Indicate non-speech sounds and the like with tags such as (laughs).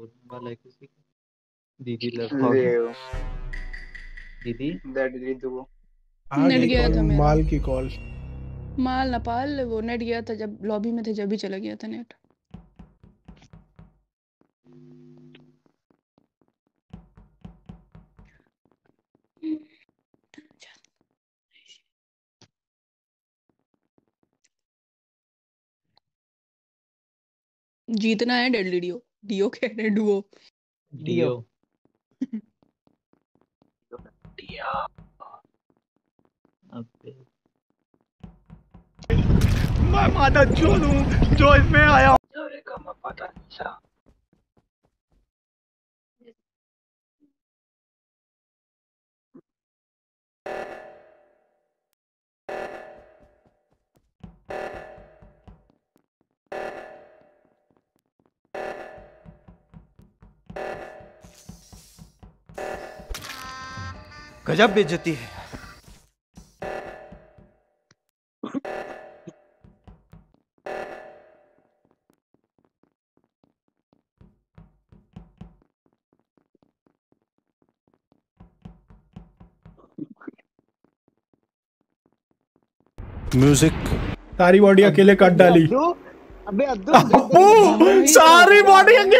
होने वाला है किसी का? दीदी दीदी? दैट दीदी वो नेट गया था मेरा। माल की कॉल माल नेपाल वो नेट गया था जब लॉबी में थे जब भी चला गया था नेट जीतना है डेडली डियो कह रहे डुओ। डीओ। मैं माता जो हूँ जो इसमें आया। गजब बेइज्जती है। म्यूज़िक सारी बॉडी अकेले काट डाली। अबे अब्दुल अब्बू (laughs) सारी बॉडी अकेले